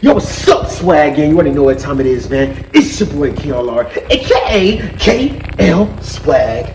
Yo, what's up, swag gang? You already know what time it is, man. It's your boy KLR, aka KL Swag.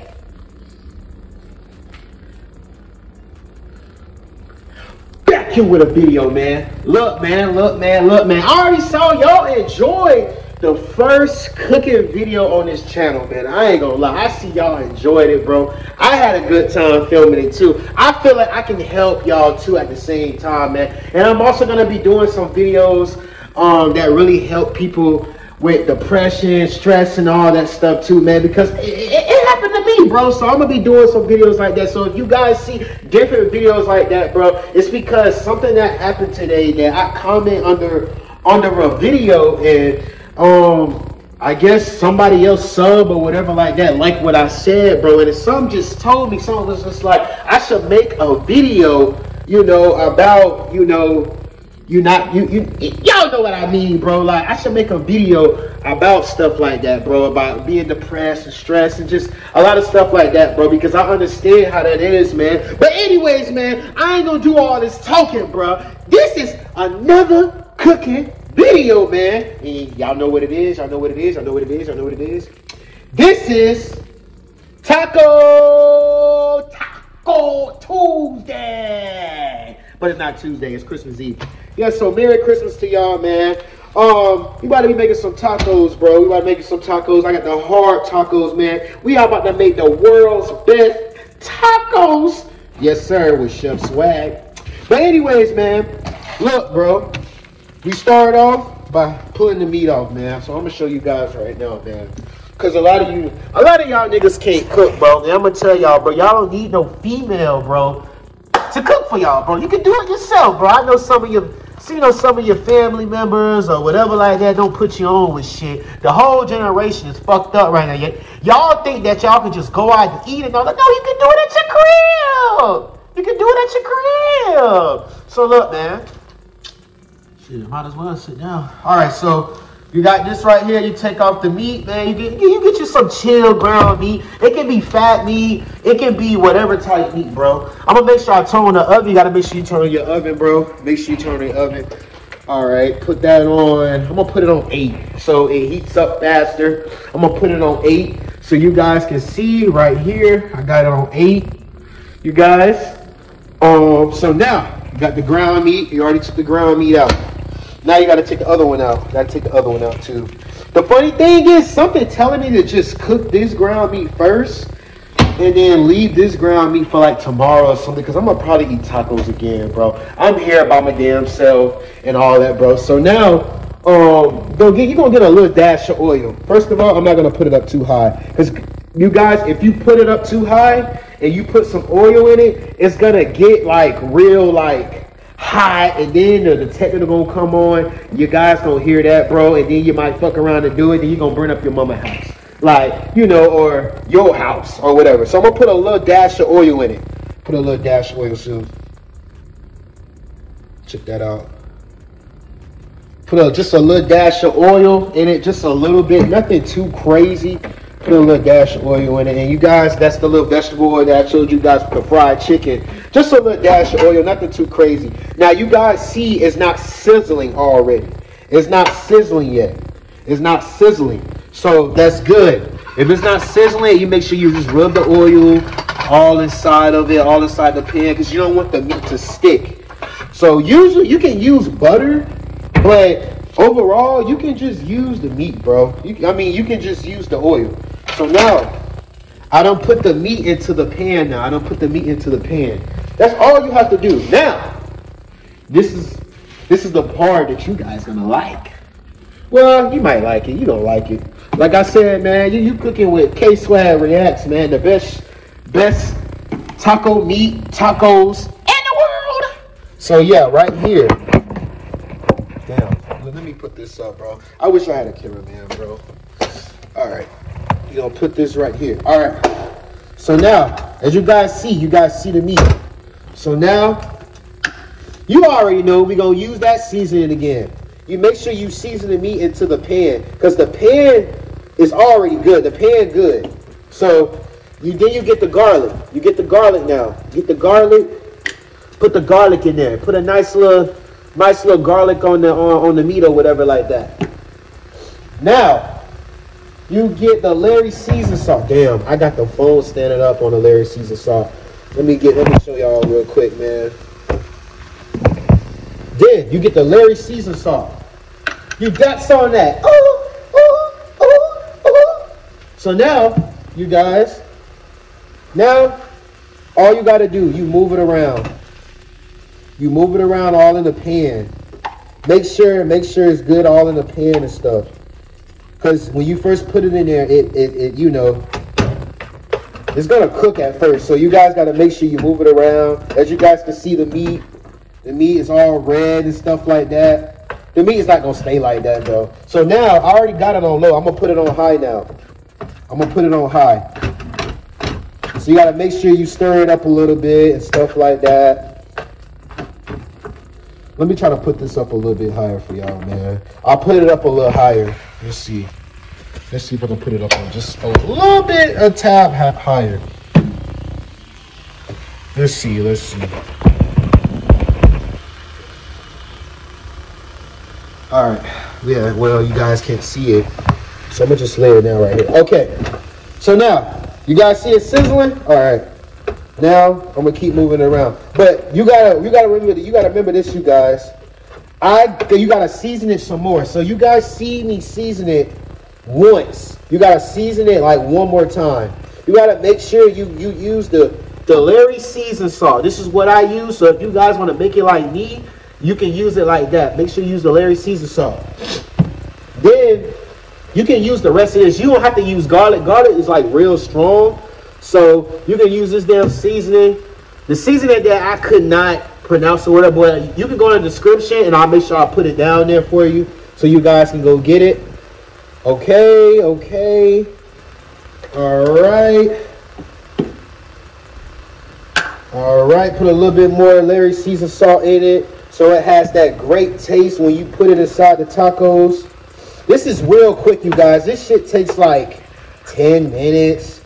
Back here with a video, man. Look, man, look, man, look, man. I already saw y'all enjoy the first cooking video on this channel, man. I ain't gonna lie. I see y'all enjoyed it, bro. I had a good time filming it too. I feel like I can help y'all too at the same time, man. And I'm also gonna be doing some videos um, that really help people with depression, stress, and all that stuff too, man. Because it, it, it, happened to me, bro. So I'm gonna be doing some videos like that. So if you guys see different videos like that, bro, it's because something that happened today that I comment under under a video and um I guess somebody else sub or whatever like that, like what I said, bro. And some just told me, someone was just like, I should make a video, you know, about, you know, you not you you y'all know what I mean, bro. Like I should make a video about stuff like that, bro, about being depressed and stressed and just a lot of stuff like that, bro, because I understand how that is, man. But anyways, man, I ain't gonna do all this talking, bro. This is another cooking video, man. And y'all know what it is. Y'all know what it is. Y'all know what it is. Y'all know what it is. This is Taco Taco Tuesday. But it's not Tuesday. It's Christmas Eve. Yeah, so Merry Christmas to y'all, man. Um, we about to be making some tacos, bro. We about to making some tacos. I got the hard tacos, man. We all about to make the world's best tacos. Yes, sir, with Chef Swag. But anyways, man, look, bro. We start off by pulling the meat off, man. So I'm gonna show you guys right now, man. Cause a lot of you, a lot of y'all niggas can't cook, bro. And I'm gonna tell y'all, bro, y'all don't need no female, bro, to cook for y'all, bro. You can do it yourself, bro. I know some of your you know, some of your family members or whatever like that don't put you on with shit. The whole generation is fucked up right now. y'all think that y'all can just go out and eat and all that. No, you can do it at your crib. You can do it at your crib. So look, man. Shit, might as well sit down. All right, so you got this right here. You take off the meat, man. You get you get you some chill ground meat. It can be fat meat. It can be whatever type meat, bro. I'm gonna make sure I turn on the oven. You gotta make sure you turn on your oven, bro. Make sure you turn on the oven. All right, put that on. I'm gonna put it on eight, so it heats up faster. I'm gonna put it on eight, so you guys can see right here. I got it on eight. You guys. Um. So now you got the ground meat. You already took the ground meat out. Now you got to take the other one out. Got to take the other one out too. The funny thing is, something telling me to just cook this ground meat first and then leave this ground meat for like tomorrow or something because I'm gonna probably eat tacos again, bro. I'm here by my damn self and all that, bro. So now, um, go get you're gonna get a little dash of oil. First of all, I'm not gonna put it up too high because you guys, if you put it up too high and you put some oil in it, it's gonna get like real like hot, and then the detective gonna come on. You guys gonna hear that, bro, and then you might fuck around and do it, then you gonna burn up your mama house. Like, you know, or your house or whatever. So I'm gonna put a little dash of oil in it. Put a little dash of oil soon. Check that out. Put a, just a little dash of oil in it, just a little bit, nothing too crazy. Put a little dash of oil in it. And you guys, that's the little vegetable oil that I showed you guys for the fried chicken. Just a little dash of oil, nothing too crazy. Now you guys see it's not sizzling already. It's not sizzling yet. It's not sizzling. So that's good. If it's not sizzling, you make sure you just rub the oil all inside of it, all inside the pan, because you don't want the meat to stick. So usually you can use butter, but overall you can just use the meat, bro. You, I mean, you can just use the oil. So now, I don't put the meat into the pan now. I don't put the meat into the pan. That's all you have to do. Now, this is this is the part that you guys gonna like. Well, you might like it. You don't like it. Like I said, man, you, you cooking with K Swag Reacts, man. The best best taco meat tacos in the world. So yeah, right here. Damn. Let me put this up, bro. I wish I had a cameraman, bro. All right you gonna put this right here. All right. So now, as you guys see, you guys see the meat. So now, you already know we're going to use that seasoning again. You make sure you season the meat into the pan because the pan is already good. The pan good. So you then you get the garlic. You get the garlic now. Get the garlic. Put the garlic in there. Put a nice little nice little garlic on the on, on the meat or whatever like that. Now, you get the Lawry Caesar sauce. Damn, I got the phone standing up on the Lawry Caesar sauce. Let me get let me show y'all real quick, man. Then you get the Lawry Caesar song. You got some that. Oh, oh, oh, oh. So now, you guys, now all you gotta do, you move it around. You move it around all in the pan. Make sure, make sure it's good all in the pan and stuff. Cause when you first put it in there, it, it, it you know, it's gonna cook at first. So you guys gotta make sure you move it around. As you guys can see the meat, the meat is all red and stuff like that. The meat is not gonna stay like that though. So now I already got it on low. I'm gonna put it on high now. I'm gonna put it on high. So you gotta make sure you stir it up a little bit and stuff like that. Let me try to put this up a little bit higher for y'all, man. I'll put it up a little higher. Let's see. Let's see if I can put it up on just a little bit, a tab higher. Let's see, let's see. All right, yeah, well, you guys can't see it. So I'm gonna just lay it down right here. Okay, so now, you guys see it sizzling? All right, now I'm gonna keep moving around. But you gotta, you gotta remember, you gotta remember this, you guys. I, you gotta season it some more. So you guys see me season it once. You gotta season it like one more time. You gotta make sure you you use the the Lawry season salt. This is what I use. So if you guys want to make it like me, you can use it like that. Make sure you use the Lawry Caesar salt. Then you can use the rest of this. You don't have to use garlic. Garlic is like real strong. So you can use this damn seasoning. The seasoning that I could not pronounce the word, but you can go in the description and I'll make sure I put it down there for you so you guys can go get it. Okay, okay. All right. All right, put a little bit more Lawry season salt in it so it has that great taste when you put it inside the tacos. This is real quick, you guys. This shit takes like 10 minutes,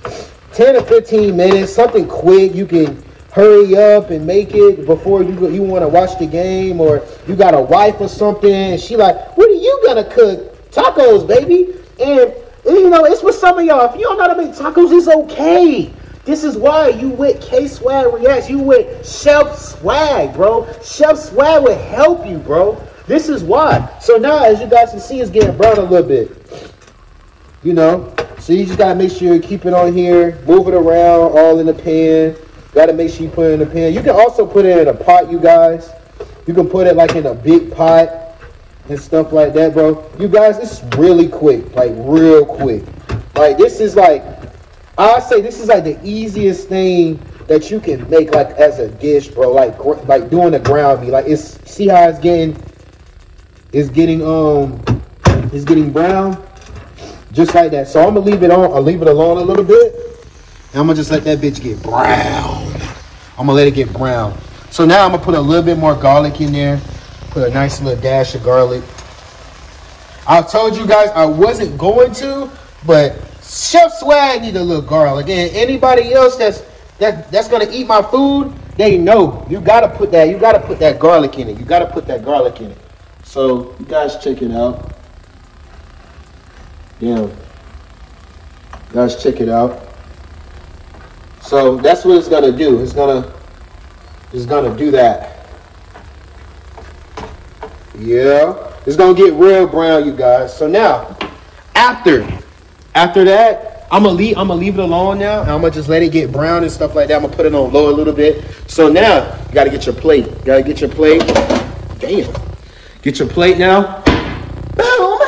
10 to 15 minutes, something quick. You can hurry up and make it before you you want to watch the game or you got a wife or something and she like, what are you gonna cook? Tacos, baby. And you know, it's for some of y'all. If you don't know how to make tacos, it's okay. This is why you with K Swag Reacts. You with Chef Swag, bro. Chef Swag will help you, bro. This is why. So now, as you guys can see, it's getting brown a little bit. You know, so you just gotta make sure you keep it on here, move it around, all in the pan. Gotta make sure you put it in the pan. You can also put it in a pot, you guys. You can put it like in a big pot and stuff like that, bro. You guys, it's really quick, like real quick. Like this is like I say this is like the easiest thing that you can make like as a dish, bro. Like like doing a ground meat. Like it's see how it's getting it's getting um it's getting brown. Just like that. So I'm gonna leave it on, I'll leave it alone a little bit. And I'm gonna just let that bitch get brown. I'm gonna let it get brown. So now I'm gonna put a little bit more garlic in there. Put a nice little dash of garlic. I told you guys I wasn't going to, but Chef Swag need a little garlic. And anybody else that's that that's gonna eat my food, they know you gotta put that. You gotta put that garlic in it. You gotta put that garlic in it. So you guys check it out. Yeah. Guys, check it out. So that's what it's gonna do. It's gonna it's gonna do that. Yeah. It's gonna get real brown, you guys. So now, after after that, I'm gonna leave. I'm gonna leave it alone now. I'm gonna just let it get brown and stuff like that. I'm gonna put it on low a little bit. So now you gotta get your plate. You gotta get your plate. Damn. Get your plate now. Boom.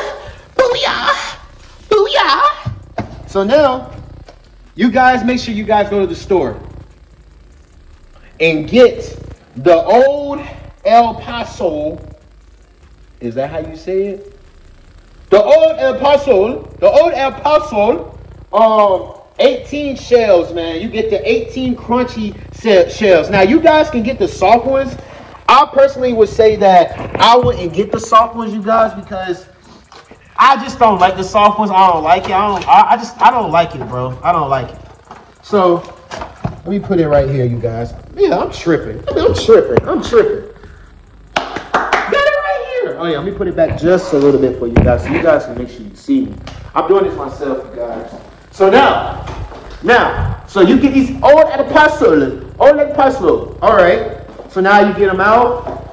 Booyah. Booyah. So now, you guys make sure you guys go to the store and get the old El Paso. Is that how you say it? The old apostle, the old apostle, um, 18 shells, man. You get the 18 crunchy shells. Now, you guys can get the soft ones. I personally would say that I wouldn't get the soft ones, you guys, because I just don't like the soft ones. I don't like it. I don't. I, I just. I don't like it, bro. I don't like it. So let me put it right here, you guys. Yeah, I'm tripping. I mean, I'm tripping. I'm tripping. Oh yeah, let me put it back just a little bit for you guys, so you guys can make sure you see me. I'm doing this myself, you guys. So now, now, so you get these old at a parcel, old at a parcel. All right. So now you get them out.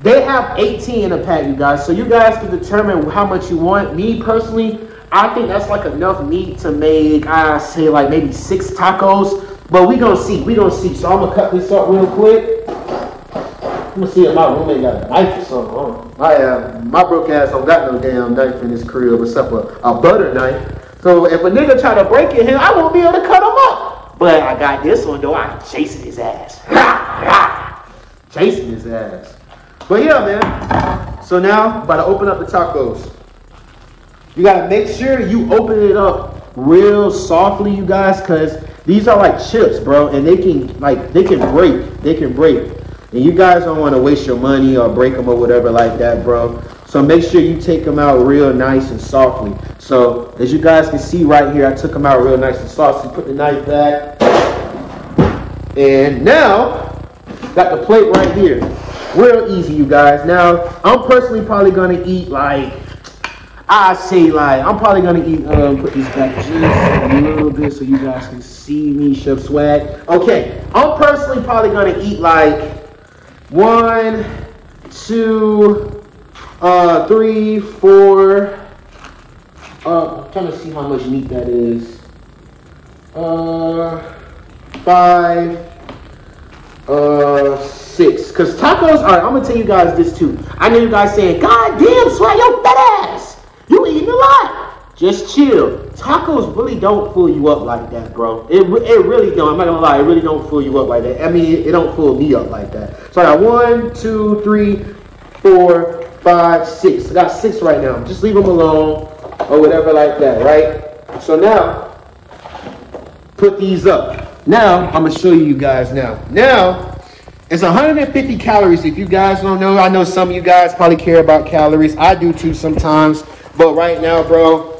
They have 18 in a pack, you guys. So you guys can determine how much you want. Me personally, I think that's like enough meat to make, I say like maybe six tacos. But we gonna see, we gonna see. So I'm gonna cut this up real quick. I'm gonna see if my roommate got a knife or something. Oh, my, uh, my broke ass don't got no damn knife in his crib except a, a butter knife. So if a nigga try to break in here, I won't be able to cut him up. But I got this one though. I'm chasing his ass. chasing his ass. But yeah, man. So now, about to open up the tacos. You gotta make sure you open it up real softly, you guys, because these are like chips, bro, and they can like they can break. They can break. And you guys don't want to waste your money or break them or whatever like that, bro. So make sure you take them out real nice and softly. So as you guys can see right here, I took them out real nice and softly. Put the knife back. And now, got the plate right here. Real easy, you guys. Now, I'm personally probably going to eat like, I say like, I'm probably going to eat, um, put this back just a little bit so you guys can see me, Chef Swag. Okay, I'm personally probably going to eat like one, two, uh, three, four. Uh, I'm trying to see how much meat that is. Uh, five, uh, six. Cause tacos. All right, I'm gonna tell you guys this too. I know you guys saying, "God damn, swag your fat ass, you eating a lot." Just chill. Tacos really don't fool you up like that, bro. It, it really don't. I'm not gonna lie. It really don't fool you up like that. I mean, it, don't fool me up like that. So I got one, two, three, four, five, six. I got six right now. Just leave them alone or whatever like that, right? So now, put these up. Now, I'm gonna show you guys now. Now, it's 150 calories. If you guys don't know, I know some of you guys probably care about calories. I do too sometimes. But right now, bro,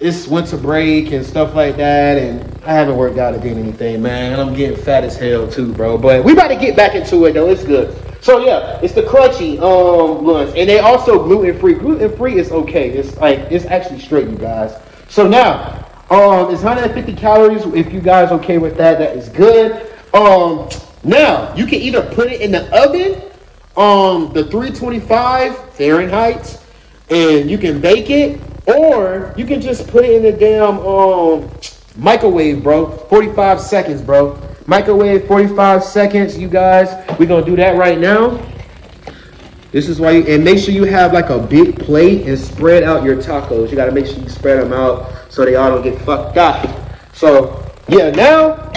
it's winter break and stuff like that, and I haven't worked out again anything, man. And I'm getting fat as hell too, bro. But we about to get back into it though. It's good. So yeah, it's the crunchy um ones, and they also gluten free. Gluten free is okay. It's like it's actually straight, you guys. So now, um, it's 150 calories. If you guys okay with that, that is good. Um, now you can either put it in the oven, um, the 325 Fahrenheit, and you can bake it, or you can just put it in the damn um, microwave, bro. 45 seconds, bro. Microwave 45 seconds, you guys. We're gonna do that right now. This is why, you, and make sure you have like a big plate and spread out your tacos. You gotta make sure you spread them out so they all don't get fucked up. So, yeah, now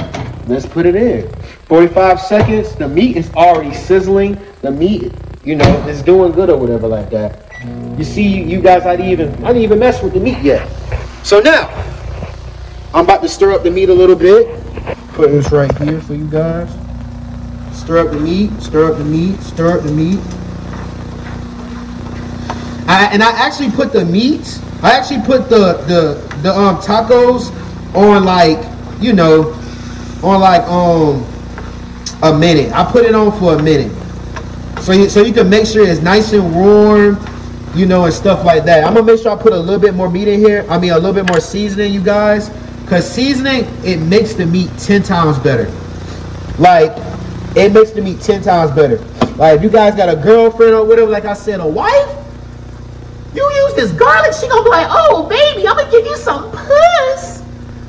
let's put it in. 45 seconds. The meat is already sizzling. The meat, you know, is doing good or whatever like that. You see, you guys, I didn't even, I didn't even mess with the meat yet. So now, I'm about to stir up the meat a little bit. Put this right here for you guys. Stir up the meat, stir up the meat, stir up the meat. I, and I actually put the meat, I actually put the, the, the um, tacos on like, you know, on like um a minute. I put it on for a minute. So you, so you can make sure it's nice and warm you know, and stuff like that. I'm gonna make sure I put a little bit more meat in here. I mean, a little bit more seasoning, you guys, because seasoning it makes the meat ten times better. Like, it makes the meat ten times better. Like, if you guys got a girlfriend or whatever, like I said, a wife, you use this garlic, she gonna be like, oh, baby, I'm gonna give you some puss.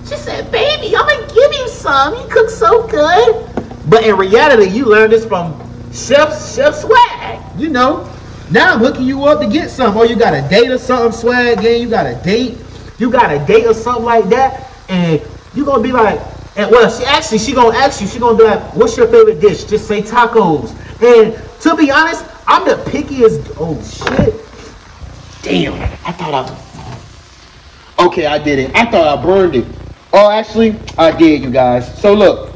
She said, baby, I'm gonna give you some. You cook so good. But in reality, you learned this from Chef Chef Swag. You know, now I'm hooking you up to get some. Or oh, you got a date or something, swag game. You got a date. You got a date or something like that. And you gonna be like, and well, she actually she gonna ask you, she gonna be like, what's your favorite dish? Just say tacos. And to be honest, I'm the pickiest. Oh shit. Damn. I thought I Okay, I did it. I thought I burned it. Oh, actually, I did, you guys. So look.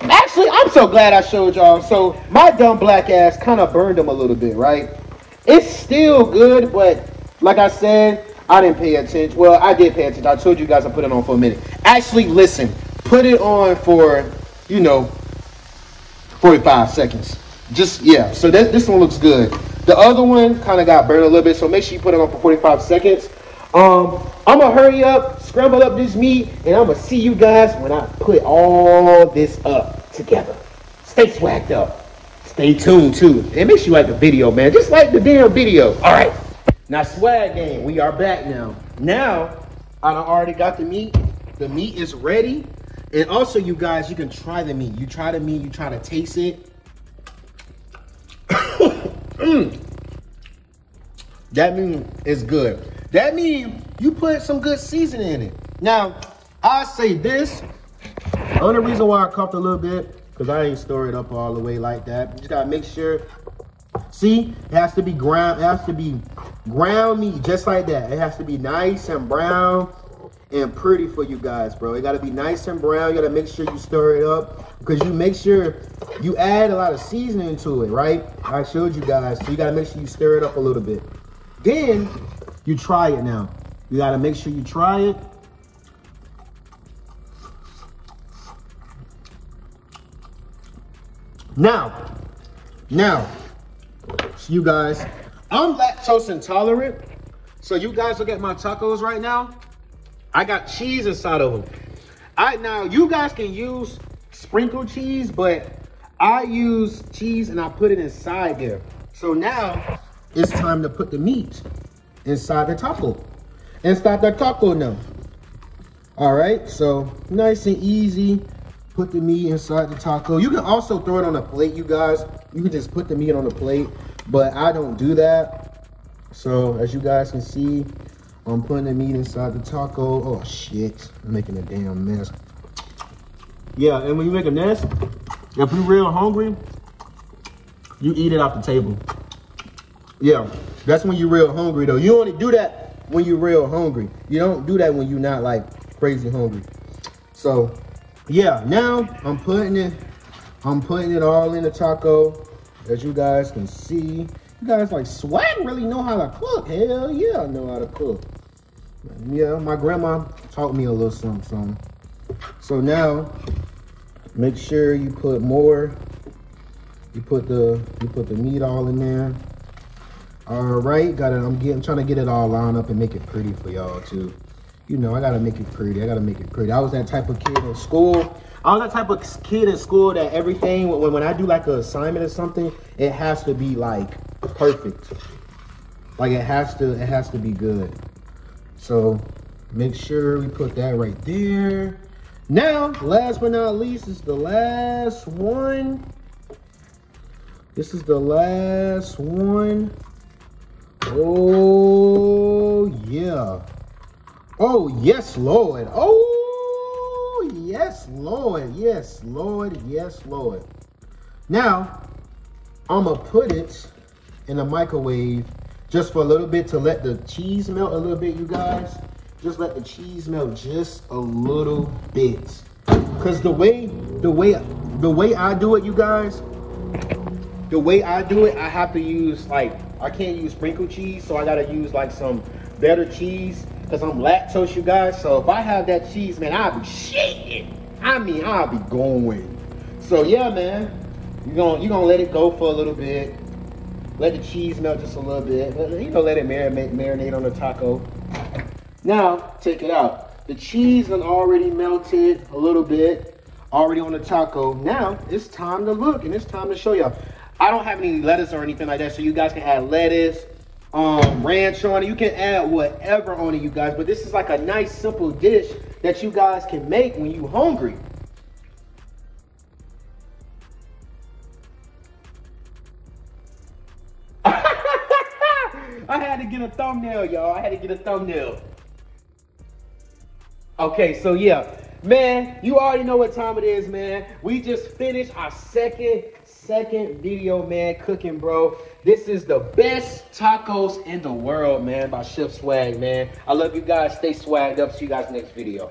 Actually, I'm so glad I showed y'all. So my dumb black ass kind of burned them a little bit, right? It's still good, but like I said, I didn't pay attention. Well, I did pay attention. I told you guys I put it on for a minute. Actually, listen, put it on for, you know, 45 seconds. Just, yeah. So that, this one looks good. The other one kind of got burned a little bit, so make sure you put it on for 45 seconds. Um, I'm gonna hurry up, scramble up this meat, and I'm gonna see you guys when I put all this up together. Stay swagged up. Stay tuned too. And make sure you like the video, man. Just like the damn video. All right. Now swag game. We are back now. Now I already got the meat. The meat is ready. And also, you guys, you can try the meat. You try the meat. You try to taste it. mm. That mean is good. That mean you put some good seasoning in it. Now, I say this. Only reason why I coughed a little bit because I ain't store it up all the way like that. You just gotta make sure. See, it has to be ground. It has to be ground meat just like that. It has to be nice and brown and pretty for you guys, bro. It gotta be nice and brown. You gotta make sure you stir it up because you make sure you add a lot of seasoning to it, right? I showed you guys, so you gotta make sure you stir it up a little bit. Then you try it now. You gotta make sure you try it Now, now, so you guys, I'm lactose intolerant. So you guys look at my tacos right now. I got cheese inside of them. I now you guys can use sprinkled cheese, but I use cheese and I put it inside there. So now it's time to put the meat inside the taco. Inside the taco now. All right, so nice and easy put the meat inside the taco. You can also throw it on a plate, you guys. You can just put the meat on a plate, but I don't do that. So as you guys can see, I'm putting the meat inside the taco. Oh shit, I'm making a damn mess. Yeah, and when you make a mess, if you're real hungry, you eat it off the table. Yeah, that's when you're real hungry though. You only do that when you're real hungry. You don't do that when you're not like crazy hungry. So yeah, now I'm putting it, I'm putting it all in the taco, as you guys can see. You guys like, Swag really know how to cook. Hell yeah, I know how to cook. Yeah, my grandma taught me a little something, something. So now, make sure you put more. You put the you put the meat all in there. All right, got it. I'm getting trying to get it all lined up and make it pretty for y'all too you know, I gotta make it pretty. I gotta make it pretty. I was that type of kid in school. I was that type of kid in school that everything when, when I do like an assignment or something, it has to be like perfect. Like it has to, it has to be good. So make sure we put that right there. Now, last but not least, is the last one. This is the last one. Oh yeah. Oh, yes, Lord. Oh, yes, Lord. Yes, Lord. Yes, Lord. Now, I'm going to put it in the microwave just for a little bit to let the cheese melt a little bit, you guys. Just let the cheese melt just a little bit. Cause the way, the way, the way I do it, you guys, the way I do it, I have to use like, I can't use sprinkle cheese, so I gotta use like some better cheese because I'm lactose, you guys. So if I have that cheese, man, I'll be shaking. I mean, I'll be going. So yeah, man, you're gonna you're gonna let it go for a little bit. Let the cheese melt just a little bit. You know, let it marinate, marinate on the taco. Now, take it out. The cheese has already melted a little bit, already on the taco. Now, it's time to look and it's time to show y'all. I don't have any lettuce or anything like that, so you guys can add lettuce, um, ranch on it. You can add whatever on it, you guys. But this is like a nice, simple dish that you guys can make when you hungry. I had to get a thumbnail, y'all. I had to get a thumbnail. Okay, so yeah. Man, you already know what time it is, man. We just finished our second second video, man, cooking, bro. This is the best tacos in the world, man, by Chef Swag, man. I love you guys. Stay swagged up. See you guys next video.